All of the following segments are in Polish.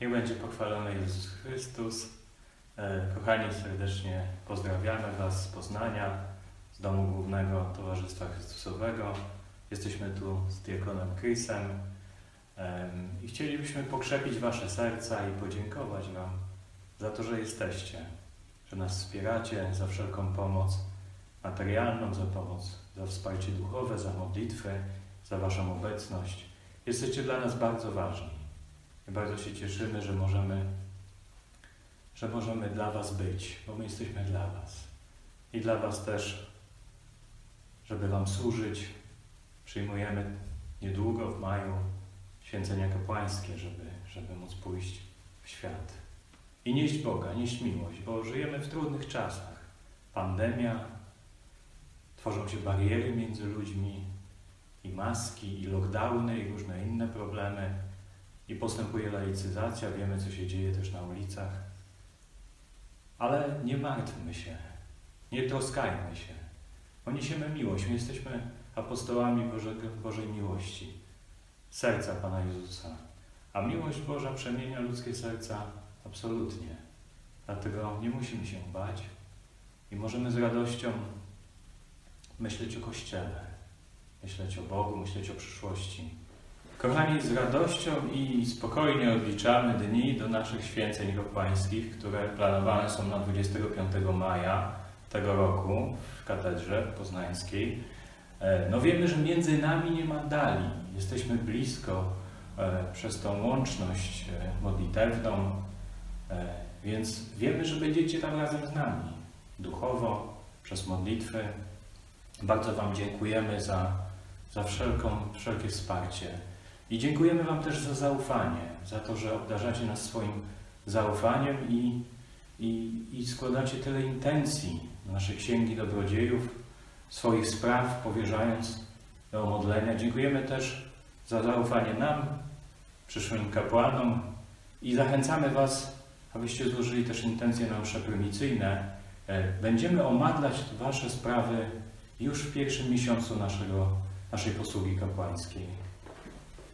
Niech będzie pochwalony Jezus Chrystus. E, Kochani, serdecznie pozdrawiamy Was z Poznania, z Domu Głównego Towarzystwa Chrystusowego. Jesteśmy tu z diakonem Chrisem em, i chcielibyśmy pokrzepić Wasze serca i podziękować Wam za to, że jesteście, że nas wspieracie, za wszelką pomoc materialną, za pomoc, za wsparcie duchowe, za modlitwy, za Waszą obecność. Jesteście dla nas bardzo ważni. Bardzo się cieszymy, że możemy, że możemy dla Was być, bo my jesteśmy dla Was. I dla Was też, żeby Wam służyć. Przyjmujemy niedługo w maju święcenia kapłańskie, żeby, żeby móc pójść w świat. I nieść Boga, nieść miłość, bo żyjemy w trudnych czasach. Pandemia, tworzą się bariery między ludźmi, i maski, i lockdowny, i różne inne problemy. I postępuje laicyzacja, wiemy co się dzieje też na ulicach. Ale nie martwmy się, nie troskajmy się, bo niesiemy miłość. My jesteśmy apostołami Bożego, Bożej miłości, serca Pana Jezusa. A miłość Boża przemienia ludzkie serca absolutnie. Dlatego nie musimy się bać i możemy z radością myśleć o Kościele, myśleć o Bogu, myśleć o przyszłości. Kochani, z radością i spokojnie odliczamy dni do naszych święceń kapłańskich, które planowane są na 25 maja tego roku w katedrze poznańskiej. E, No wiemy, że między nami nie ma dali. Jesteśmy blisko e, przez tą łączność e, modlitewną, więc wiemy, że będziecie tam razem z nami, duchowo, przez modlitwy. Bardzo Wam dziękujemy za, za wszelką, wszelkie wsparcie. I dziękujemy Wam też za zaufanie, za to, że obdarzacie nas swoim zaufaniem i, i, i składacie tyle intencji do naszej księgi dobrodziejów, swoich spraw, powierzając do modlenia. Dziękujemy też za zaufanie nam, przyszłym kapłanom i zachęcamy Was, abyście złożyli też intencje na msze prymicyjne. E, Będziemy omadlać Wasze sprawy już w pierwszym miesiącu naszego, naszej posługi kapłańskiej.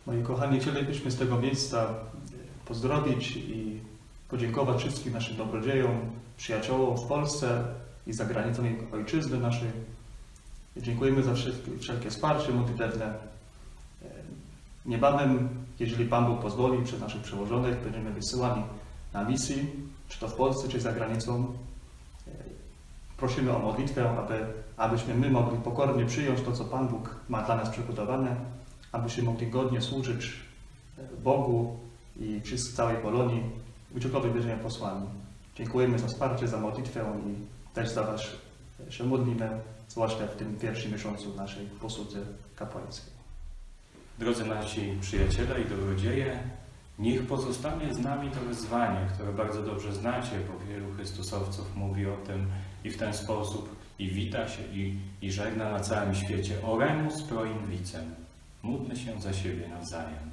Moi kochani, chcielibyśmy z tego miejsca pozdrowić i podziękować wszystkim naszym dobrodziejom, przyjaciołom w Polsce i za granicą ojczyzny naszej. Dziękujemy za wszelkie, wsparcie modlitewne. Niebawem, jeżeli Pan Bóg pozwoli, przez naszych przełożonych będziemy wysyłani na misji, czy to w Polsce, czy za granicą. Prosimy o modlitwę, aby, abyśmy my mogli pokornie przyjąć to, co Pan Bóg ma dla nas przygotowane, abyśmy mogli godnie służyć Bogu i wszyscy całej Polonii, uciokowi bierzemy posłami. Dziękujemy za wsparcie, za modlitwę i też za Was się modlimy, zwłaszcza w tym pierwszym miesiącu naszej posłudze kapłańskiej. Drodzy nasi przyjaciele i dobrodzieje, niech pozostanie z nami to wyzwanie, które bardzo dobrze znacie, bo wielu Chrystusowców mówi o tym i w ten sposób i wita się i, i żegna na całym świecie. Oremus pro invicem. Módlmy się za siebie nawzajem.